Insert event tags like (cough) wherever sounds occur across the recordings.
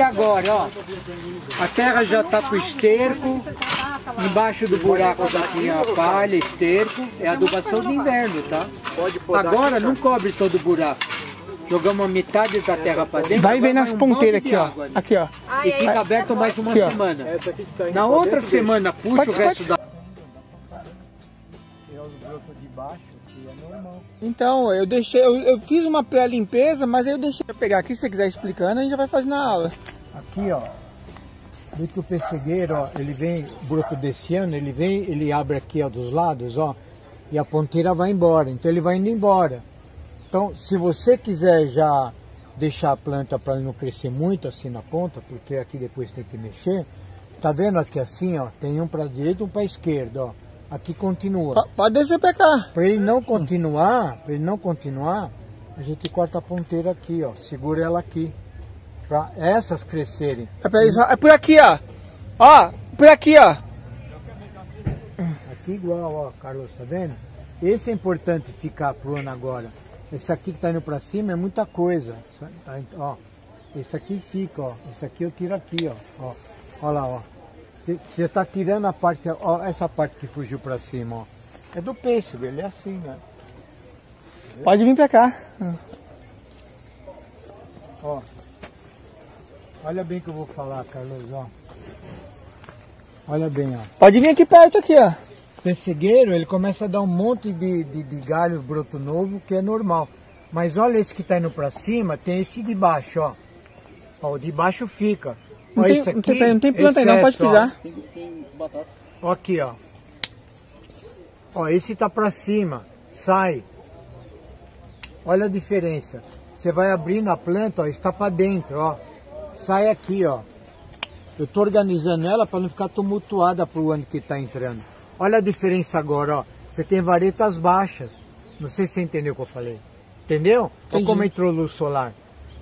E agora, ó, a terra já está para o esterco, embaixo do buraco já tinha palha, esterco, é adubação de inverno, tá? Agora não cobre todo o buraco. Jogamos a metade da terra para dentro. Vai ver nas um ponteiras aqui, ó. ali. Aqui, ó. E fica aberto mais uma Aqui, semana. Tá Na outra semana puxa Pode- o resto pode- da... Tirar os brotos de baixo, é. Então, eu deixei, eu, eu fiz uma pré-limpeza, mas eu deixei eu pegar aqui, se você quiser explicando, a gente já vai fazer na aula. Aqui, ó. Vê que o pessegueiro, ó, ele vem, o broto desse ano, ele vem, ele abre aqui, ó, dos lados, ó, e a ponteira vai embora. Então ele vai indo embora. Então, se você quiser já deixar a planta para não crescer muito assim na ponta, porque aqui depois tem que mexer, tá vendo aqui assim, ó, tem um para direita e um para esquerda, ó. Aqui continua. Pode descer pra cá. Para ele não continuar, para ele não continuar, a gente corta a ponteira aqui, ó, segura ela aqui, para essas crescerem. É, pra é por aqui, ó. Ó, por aqui, ó. Aqui igual, ó, Carlos, tá vendo? Esse é importante ficar pro ano agora. Esse aqui que tá indo pra cima é muita coisa. Tá, Ó, esse aqui fica, ó. Esse aqui eu tiro aqui, ó. Ó, ó lá, ó. Você tá tirando a parte, ó, essa parte que fugiu pra cima, ó. É do pêssego, ele é assim, né? Pode vir pra cá. Ó. Olha bem que eu vou falar, Carlos, ó. Olha bem, ó. Pode vir aqui perto aqui, ó. Pessegueiro, ele começa a dar um monte de, de, de galho, broto novo, que é normal. Mas olha esse que tá indo pra cima, tem esse de baixo, ó. Ó, o de baixo fica. Não tem, não tem, não tem planta aí, não, pode excesso, ó. pisar. Ó aqui, ó. Ó, esse tá pra cima, sai. Olha a diferença. Você vai abrindo a planta, ó, está pra dentro, ó. Sai aqui, ó. Eu tô organizando ela para não ficar tumultuada pro ano que tá entrando. Olha a diferença agora, ó. Você tem varetas baixas. Não sei se você entendeu o que eu falei. Entendeu? Olha Entendi. como entrou luz solar.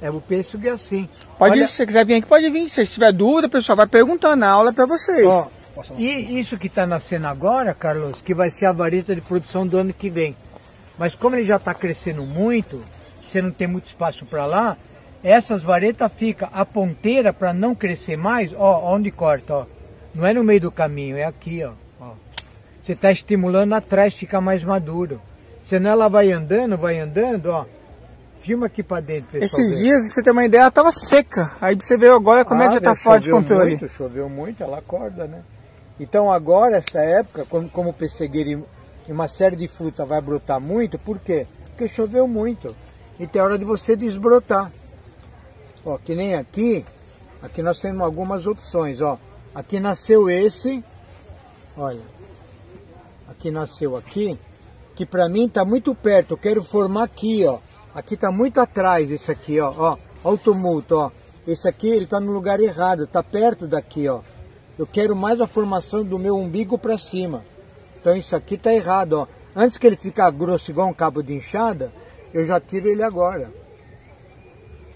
É o pêssego é assim. Pode Olha- se você quiser vir aqui, pode vir. Se tiver dúvida, pessoal, vai perguntando. A aula é pra vocês. Ó, e isso que está nascendo agora, Carlos, que vai ser a vareta de produção do ano que vem. Mas como ele já está crescendo muito, você não tem muito espaço para lá, essas varetas ficam a ponteira para não crescer mais, ó, onde corta, ó. Não é no meio do caminho, é aqui, ó. ó. Você está estimulando atrás, fica mais maduro. Senão ela vai andando, vai andando, ó. Filma aqui para dentro, pessoal. Esses dias, pra você ter uma ideia, ela tava seca. Aí você vê agora como é que já tá Ah, fora de controle. Muito, choveu muito, ela acorda, né? Então agora, essa época, como, como e uma série de fruta vai brotar muito, por quê? Porque choveu muito. Então é hora de você desbrotar. Ó, que nem aqui, aqui nós temos algumas opções, ó. Aqui nasceu esse, olha. Aqui nasceu aqui, que pra mim tá muito perto, eu quero formar aqui, ó. Aqui tá muito atrás esse aqui, ó, ó. Ó o tumulto, ó. Esse aqui, ele tá no lugar errado, tá perto daqui, ó. Eu quero mais a formação do meu umbigo pra cima. Então isso aqui tá errado, ó. Antes que ele ficar grosso igual um cabo de enxada, eu já tiro ele agora.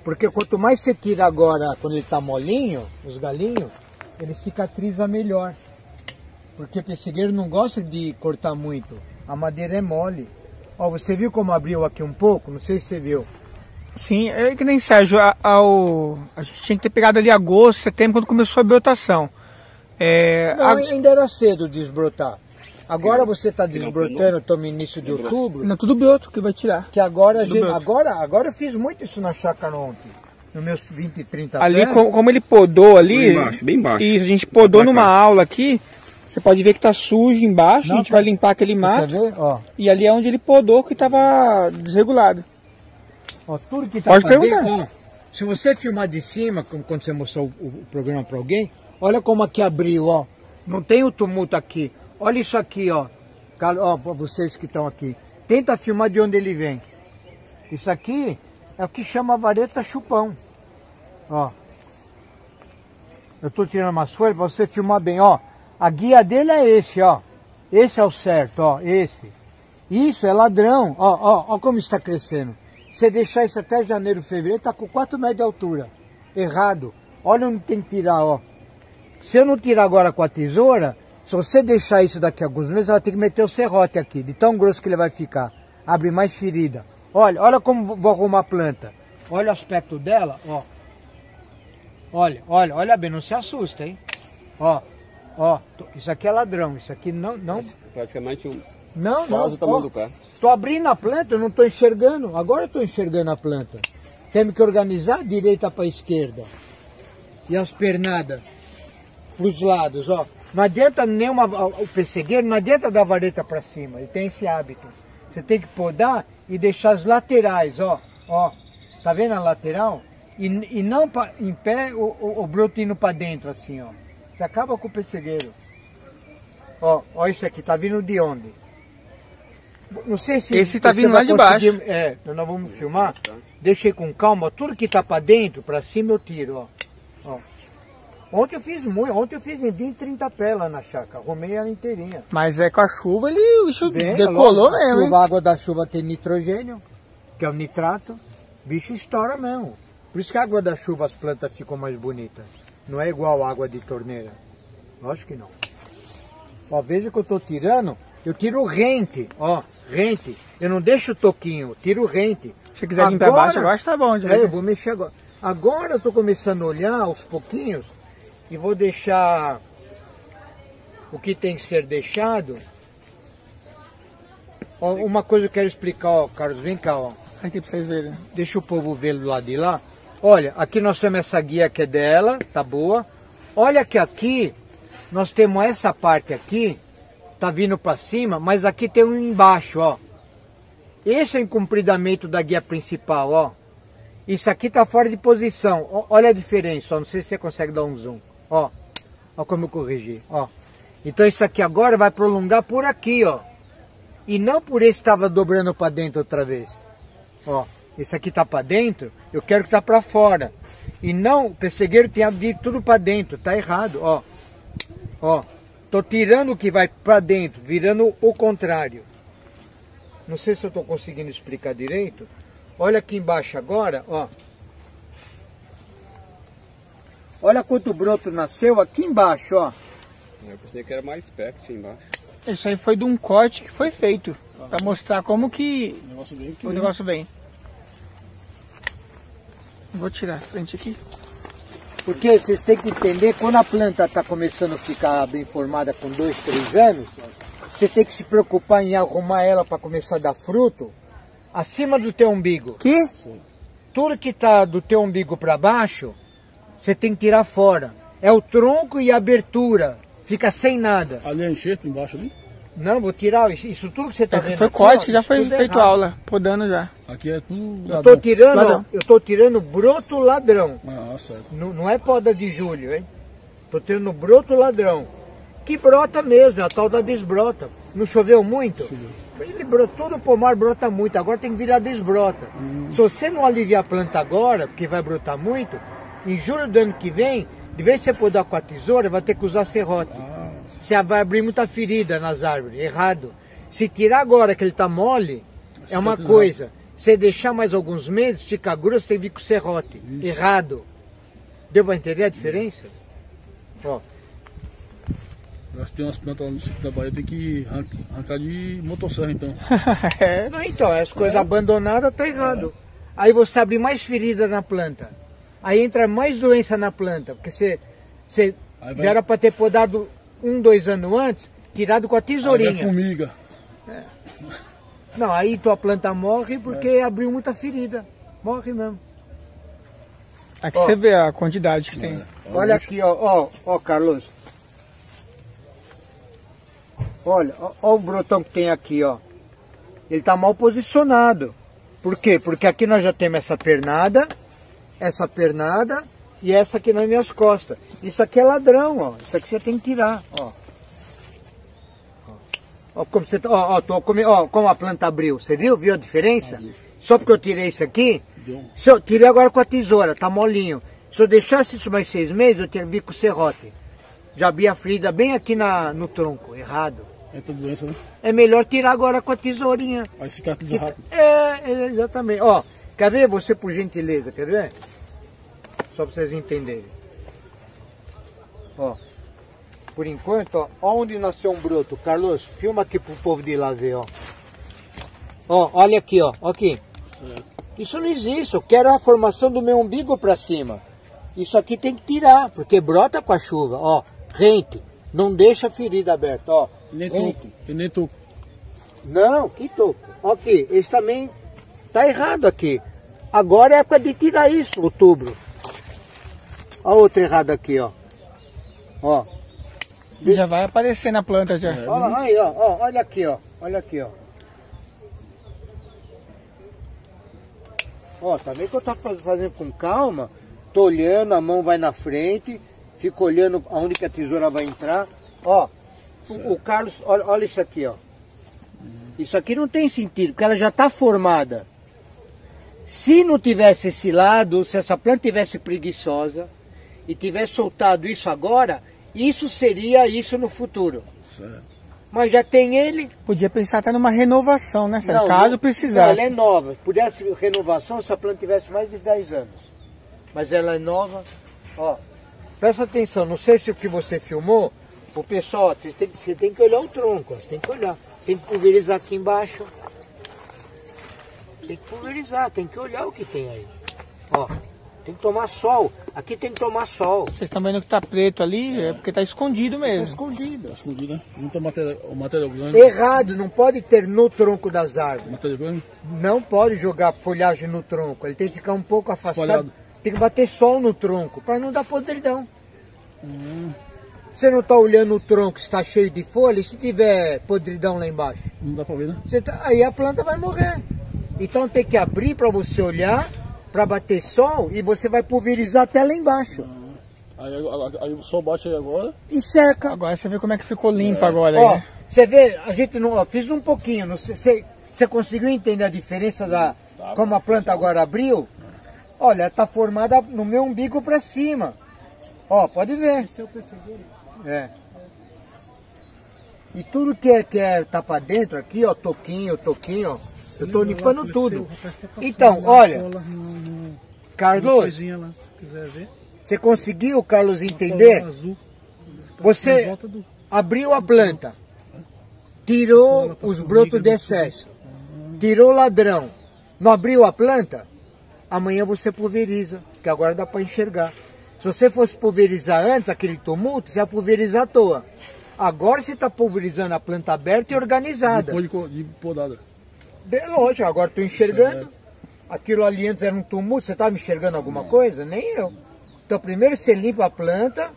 Porque quanto mais você tira agora, quando ele tá molinho, os galinhos, ele cicatriza melhor. Porque o pessegueiro não gosta de cortar muito. A madeira é mole. Ó, você viu como abriu aqui um pouco? Não sei se você viu. Sim, é que nem Sérgio, a, ao- a gente tinha que ter pegado ali agosto, setembro, quando começou a brotação. É, Não, a- ainda era cedo desbrotar. Agora você está desbrotando, estamos no início de outubro. não, tudo broto que vai tirar. Que agora, gente, agora, agora eu fiz muito isso na chácara ontem. Nos meus 20, 30 Ali, como, como ele podou ali. Bem embaixo, bem embaixo. Isso, a gente podou numa aula aqui. Você pode ver que tá sujo embaixo, Não, a gente tá- vai limpar aquele mato. E ali é onde ele podou que tava desregulado. ó, tudo que tá Pode perguntar. dentro. Se você filmar de cima, quando você mostrou o, o programa para alguém, olha como aqui abriu, ó. Não tem o tumulto aqui. Olha isso aqui, ó. Ó, pra vocês que estão aqui. Tenta filmar de onde ele vem. Isso aqui é o que chama vareta chupão. Ó. Eu tô tirando umas folhas para você filmar bem, ó. A guia dele é esse, ó. Esse é o certo, ó. Esse. Isso é ladrão. Ó, ó, ó como está crescendo. Se deixar isso até janeiro, fevereiro, tá com 4 metros de altura. Errado. Olha onde tem que tirar, ó. Se eu não tirar agora com a tesoura, se você deixar isso daqui a alguns meses, vai ter que meter o serrote aqui, de tão grosso que ele vai ficar. Abre mais ferida. Olha, olha como vou arrumar a planta. Olha o aspecto dela, ó. Olha, olha, olha bem, não se assusta, hein? Ó, ó, isso aqui é ladrão, isso aqui não, não... Praticamente um... Não, não, quase o tamanho ó, do pé. Tô abrindo a planta, eu não tô enxergando, agora eu tô enxergando a planta. Temos que organizar direita para esquerda. E as pernadas pros lados, ó. Não adianta nenhuma, o pessegueiro não adianta dar vareta para cima, ele tem esse hábito. Você tem que podar e deixar as laterais, ó, ó. Tá vendo a lateral? E, e não pra, em pé o, o, o broto indo para dentro assim, ó. Você acaba com o pessegueiro. Ó, ó isso aqui, tá vindo de onde? Não sei se Esse tá vindo lá de baixo. É, nós vamos filmar. Deixei com calma, tudo que tá para dentro, para cima eu tiro, ó. ó. Ontem eu fiz muito, ontem eu fiz em 20, 30 pés lá na chácara, arrumei ela inteirinha. Mas é com a chuva ele o bicho Bem, decolou lógico, mesmo, chuva, A água da chuva tem nitrogênio, que é o nitrato, bicho estoura mesmo. Por isso que a água da chuva as plantas ficam mais bonitas. Não é igual água de torneira. Lógico que não. Ó, veja que eu tô tirando, eu tiro rente, ó, rente. Eu não deixo o toquinho, tiro rente. Se quiser Agora- baixo, agora tá bom. já. É, eu vou mexer agora. Agora eu tô começando a olhar aos pouquinhos e vou deixar o que tem que ser deixado. Ó, uma coisa que eu quero explicar, ó, Carlos, vem cá, ó. Aqui pra vocês verem. Deixa o povo ver do lado de lá. Olha, aqui nós temos essa guia que é dela, tá boa. Olha que aqui nós temos essa parte aqui, tá vindo para cima, mas aqui tem um embaixo, ó. Esse é o encompridamento da guia principal, ó. Isso aqui tá fora de posição. Ó, olha a diferença, ó. Não sei se você consegue dar um zoom. Ó. Ó como eu corrigi, ó. Então isso aqui agora vai prolongar por aqui, ó. E não por esse estava dobrando para dentro outra vez. Ó, esse aqui tá para dentro, eu quero que tá para fora. E não, o pessegueiro tem abrir tudo para dentro, tá errado, ó. Ó, tô tirando o que vai para dentro, virando o contrário. Não sei se eu tô conseguindo explicar direito. Olha aqui embaixo agora, ó. Olha quanto broto nasceu aqui embaixo, ó. Eu pensei que era mais tinha embaixo. Isso aí foi de um corte que foi feito. Pra mostrar como que O negócio bem o negócio vem. Vou tirar a frente aqui. Porque vocês têm que entender, quando a planta está começando a ficar bem formada com dois, três anos, você tem que se preocupar em arrumar ela para começar a dar fruto acima do teu umbigo. Que? Tudo que está do teu umbigo para baixo, você tem que tirar fora. É o tronco e a abertura. Fica sem nada. Ali é enxerto embaixo ali? Não, vou tirar isso, isso tudo que você está vendo. foi aqui, corte ó, que já foi é feito errado. aula, podando já. Aqui é tudo. Eu estou tirando, Ladrão. eu tô tirando broto ladrão. Ah, certo. Não, não é poda de julho, hein? Tô tendo broto ladrão. Que brota mesmo, é a tal da desbrota. Não choveu muito? Ele brotou, todo o pomar brota muito, agora tem que virar desbrota. Se você não aliviar a planta agora, porque vai brotar muito, em julho do ano que vem, de vez de você podar com a tesoura, vai ter que usar serrote. Você vai abrir muita ferida nas árvores, errado. Se tirar agora que ele tá mole, é uma Cicatrizar. coisa. Se deixar mais alguns meses, fica grosso, você vir com serrote. Errado. Deu para entender a diferença? Ó, Nós temos umas plantas lá no sítio da Bahia, tem que arran- arrancar de motosserra então. (laughs) é. Não, então, as coisas abandonadas tá errado. Aí você abre mais ferida na planta. Aí entra mais doença na planta, porque você, você vai- já era para ter podado um, dois anos antes, tirado com a Aí vai tesourinha. formiga. Não, aí tua planta morre porque abriu muita ferida. Morre mesmo. Aqui Ó. você vê a quantidade que tem. Olha aqui, ó, ó, ó, Carlos. Olha, ó, ó o brotão que tem aqui, ó. Ele tá mal posicionado. Por quê? Porque aqui nós já temos essa pernada, essa pernada e essa aqui nas minhas costas. Isso aqui é ladrão, ó. Isso aqui você tem que tirar, ó. Ó, como você tá, ó, ó, tô come- ó, como a planta abriu. Você viu? Viu a diferença? Só porque eu tirei isso aqui, Deu se eu tirei agora com a tesoura, tá molinho. Se eu deixasse isso mais seis meses, eu teria com serrote. Já havia a ferida bem aqui na, no tronco, errado. Entra doença, né? É melhor tirar agora com a tesourinha. Aí cicatriza rápido. É, é, exatamente. Ó, quer ver você por gentileza, quer ver? Só para vocês entenderem. Ó, por enquanto, ó, onde nasceu um broto. Carlos, filma aqui pro povo de lá ver, ó. Ó, olha aqui, ó, aqui. Isso não existe, eu quero a formação do meu umbigo para cima. Isso aqui tem que tirar, porque brota com a chuva, ó. Rente, não deixa a ferida aberta, ó. Nem toco. Nem toco. Não, que toco. Aqui, esse também tá errado aqui. Agora é época de tirar isso, outubro. Ó outro errado aqui, ó. Ó. Já vai aparecer na planta já. Olha aí, ó, ó, olha aqui, ó. Olha aqui, ó. Ó, tá vendo que eu tô faz- fazendo com calma? Tô olhando, a mão vai na frente, fico olhando aonde que a tesoura vai entrar. Ó, o, o Carlos, olha, olha isso aqui, ó. Isso aqui não tem sentido, porque ela já tá formada. Se não tivesse esse lado, se essa planta tivesse preguiçosa e tivesse soltado isso agora, isso seria isso no futuro. Certo. Mas já tem ele. Podia pensar até numa renovação, né? Não, Caso não- precisasse. Não, ela é nova. Pudesse renovação se a planta tivesse mais de 10 anos. Mas ela é nova. Ó, presta atenção, não sei se o que você filmou, o pessoal, você tem, que- você tem que olhar o tronco, você tem que olhar. Tem que pulverizar aqui embaixo. Tem que pulverizar, tem que olhar o que tem aí. Ó, tem que tomar sol. Aqui tem que tomar sol. Vocês estão vendo que tá preto ali, é porque tá escondido Tá mesmo. escondido. Tá escondido, né? Muita matéria, o material grande. Errado, não pode ter no tronco das árvores. Matéria grande. Não pode jogar folhagem no tronco, ele tem que ficar um pouco afastado. Espalhado. Tem que bater sol no tronco, para não dar podridão. Hum, Você não está olhando o tronco se está cheio de folha, e se tiver podridão lá embaixo? não dá pra ver, né? Você tá- aí a planta vai morrer. Então tem que abrir para você olhar, para bater sol, e você vai pulverizar até lá embaixo. Aí, aí, aí o sol bate aí agora. E seca. Agora você vê como é que ficou limpo agora aí, Ó, né? você vê, a gente não, ó, fiz um pouquinho, não sei- você, você conseguiu entender a diferença da como a planta agora abriu? Olha, tá formada no meu umbigo para cima. Ó, pode ver. É. E tudo que é que é tá para dentro aqui, ó, toquinho, toquinho, ó. Eu tô limpando tudo. Então, olha, Carlos, você conseguiu, Carlos, entender? Você abriu a planta, tirou os brotos de excesso, tirou o ladrão, não abriu a planta, amanhã você pulveriza, que agora dá para enxergar. Se você fosse pulverizar antes, aquele tumulto, você ia pulverizar à toa. Agora você está pulverizando a planta aberta e organizada. Depois de podada. De lógico, agora estou enxergando. Aquilo ali antes era um tumulto, você estava enxergando alguma coisa? Nem eu. Então primeiro você limpa a planta,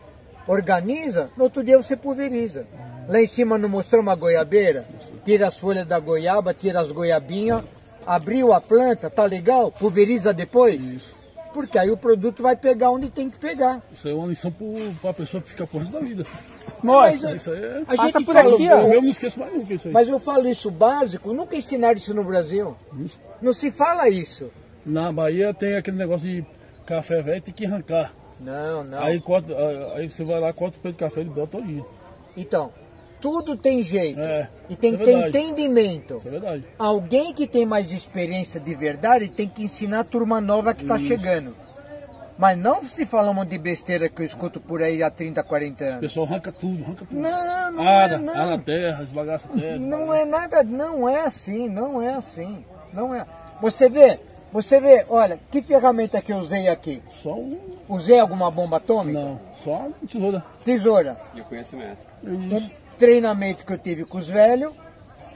organiza, no outro dia você pulveriza. Lá em cima não mostrou uma goiabeira? Tira as folhas da goiaba, tira as goiabinhas, abriu a planta, tá legal? Pulveriza depois? Isso. Porque aí o produto vai pegar onde tem que pegar. Isso é uma lição pro, pra pessoa ficar por resto da vida. Mostra. Isso aí é. A Passa gente por fala aqui, ó. Eu não esqueço mais nunca isso aí. mas eu falo isso básico, nunca ensinaram isso no Brasil. Isso. Não se fala isso. Na Bahia tem aquele negócio de café velho, tem que arrancar. Não, não. Aí, corta, aí- você vai lá, corta o pé de café e bota todinho. Então, tudo tem jeito. É. E tem isso que é ter entendimento. É verdade. Alguém que tem mais experiência de verdade tem que ensinar a turma nova que está chegando. Mas não se fala um monte de besteira que eu escuto por aí há 30, 40 O anos. pessoal arranca tudo, arranca tudo. Não, não Ara, é, não. ara a terra, esbagaça a terra. Não é nada, não é assim, não é assim. Não é. Você vê, você vê, olha, que ferramenta que eu usei aqui? Só um. Usei alguma bomba atômica? Não, só uma tesoura. Tesoura. E o conhecimento. um treinamento que eu tive com os velhos,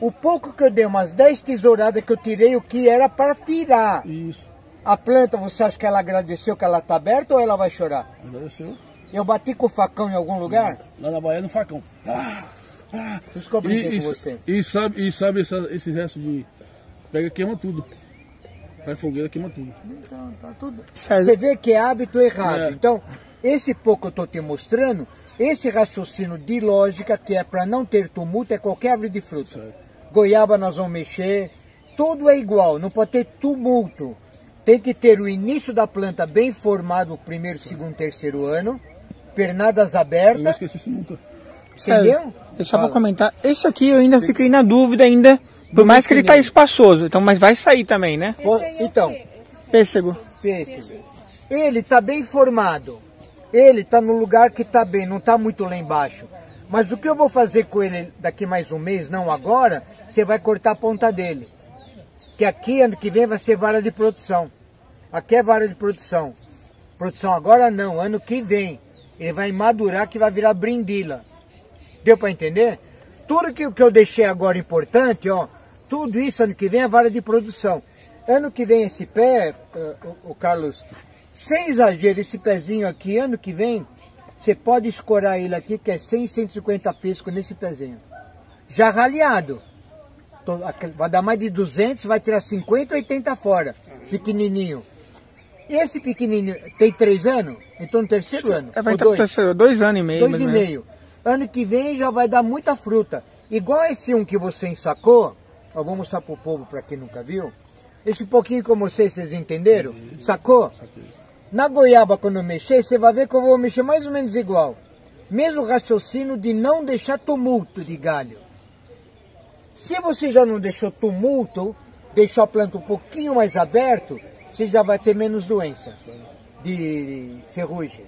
o pouco que eu dei, umas 10 tesouradas que eu tirei, o que era para tirar. Isso. A planta, você acha que ela agradeceu que ela está aberta ou ela vai chorar? Agradeceu. Eu bati com o facão em algum lugar? Lá na Bahia no facão. Ah, ah. Eu brinquei E, com e, você. e sabe, e sabe essa, esse resto de. Pega e queima tudo. Faz fogueira, queima tudo. Então, tá tudo. Você vê que é hábito errado. É. Então, esse pouco que eu estou te mostrando, esse raciocínio de lógica, que é para não ter tumulto, é qualquer árvore de fruta. Certo. Goiaba nós vamos mexer, tudo é igual, não pode ter tumulto. Tem que ter o início da planta bem formado, o primeiro, segundo, terceiro ano, pernadas Eu abertas, esqueci isso nunca. entendeu? É só pra Fala. comentar. Esse aqui eu ainda fiquei na dúvida ainda. Por mais que ele tá espaçoso. Então, mas vai sair também, né? Pô, Então, Pêssego. pêssego. Ele está bem formado. Ele está no lugar que está bem, não está muito lá embaixo. Mas o que eu vou fazer com ele daqui mais um mês, não agora, você vai cortar a ponta dele. Que aqui, ano que vem, vai ser vara de produção. Aqui é vara de produção. Produção agora não, ano que vem. Ele vai madurar que vai virar brindila. Deu para entender? Tudo que, que eu deixei agora importante, ó, tudo isso ano que vem é vara de produção. Ano que vem esse pé, uh, o, o Carlos, sem exagero, esse pezinho aqui, ano que vem, você pode escorar ele aqui, que é 100, 150 pesco nesse pezinho. Já raleado. Vai dar mais de 200, vai tirar 50, 80 fora. Pequenininho. Esse pequenininho tem 3 anos? Então no terceiro ano? É, vai entrar dois? terceiro, dois anos e meio. Dois e meio. Ano que vem já vai dar muita fruta. Igual esse um que você ensacou, eu vou mostrar pro povo para quem nunca viu. Esse pouquinho como vocês, vocês entenderam? Sacou? Na goiaba, quando eu mexer, você vai ver que eu vou mexer mais ou menos igual. Mesmo raciocínio de não deixar tumulto de galho. Se você já não deixou tumulto, deixou a planta um pouquinho mais aberto, você já vai ter menos doença de ferrugem.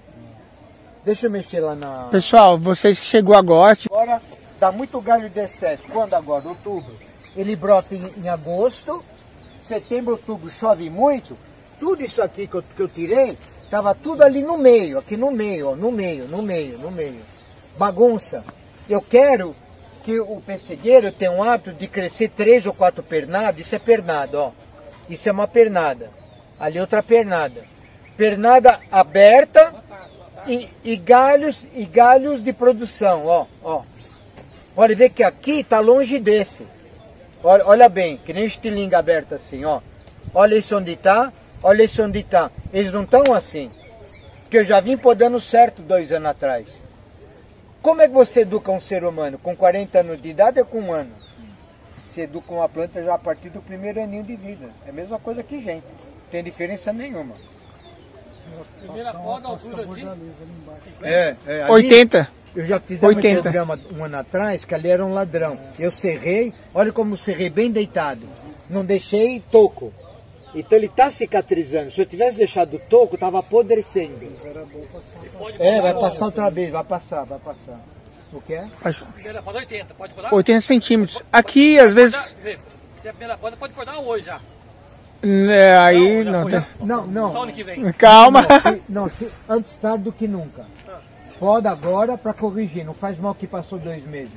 Deixa eu mexer lá na... Pessoal, vocês que chegou agora... Agora dá muito galho de excesso. Quando agora? Outubro. Ele brota em, em agosto, setembro, outubro chove muito, tudo isso aqui que eu, que eu tirei, estava tudo ali no meio, aqui no meio, ó, no meio, no meio, no meio. Bagunça. Eu quero que o pessegueiro tenha um hábito de crescer três ou quatro pernadas, isso é pernada, ó. Isso é uma pernada. Ali outra pernada. Pernada aberta e, e galhos e galhos de produção, ó, ó. Pode ver que aqui está longe desse. Olha, olha bem, que nem estilinga aberta assim, ó. Olha isso onde está, Olha isso onde está. Eles não estão assim. Que eu já vim podando certo dois anos atrás. Como é que você educa um ser humano? Com 40 anos de idade ou com um ano? Você educa uma planta já a partir do primeiro aninho de vida. É a mesma coisa que gente. Não tem diferença nenhuma. Primeira poda, altura de... É, é, 80. Eu já fiz um programa um ano atrás, que ali era um ladrão. Eu serrei, olha como serrei bem deitado. Não deixei toco. Então ele está cicatrizando. Se eu tivesse deixado o toco, estava apodrecendo. É, vai passar outra vez, vai passar, vai passar. O que é? Primeira poda 80, pode podar? 80 centímetros. Aqui, às vezes... Se é a primeira poda, pode podar hoje já. É, aí não, não tem. Não, não. Só ano que vem. Calma. Não, se, não se, antes tarde do que nunca. Poda agora para corrigir. Não faz mal que passou dois meses.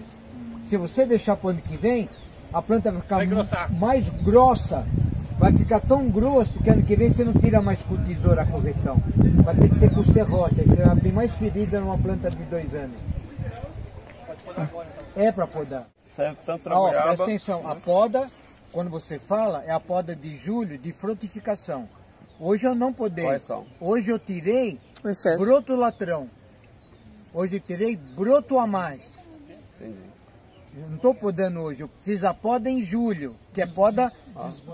Se você deixar para o ano que vem, a planta vai ficar vai mais grossa vai ficar tão grosso que ano que vem você não tira mais com tesoura a correção. Vai ter que ser com serrote, aí você vai abrir mais ferida numa planta de dois anos. É para podar. Tanto Ó, presta atenção, a poda, quando você fala, é a poda de julho de frutificação. Hoje eu não podei. Hoje eu tirei broto latrão. Hoje eu tirei broto a mais. Entendi. Eu não estou podando hoje, eu fiz a poda em julho, que é poda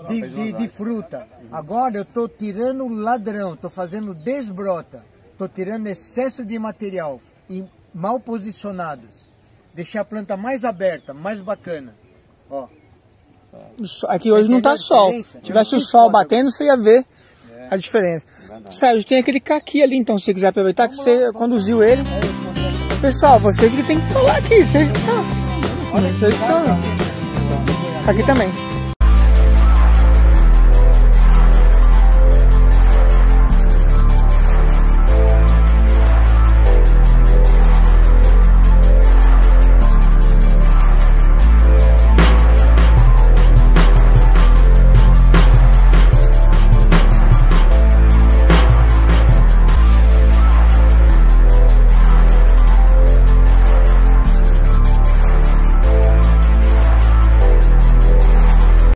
de, de, de fruta. Agora eu estou tirando ladrão, estou fazendo desbrota, estou tirando excesso de material e mal posicionados. Deixar a planta mais aberta, mais bacana. Ó. Aqui hoje não está sol. Se tivesse o sol batendo, você ia ver é. a diferença. Sérgio, tem aquele caqui ali, então, se você quiser aproveitar que você conduziu ele. Pessoal, vocês que tem que falar aqui, vocês que sabem. Vocês que são. Aqui também.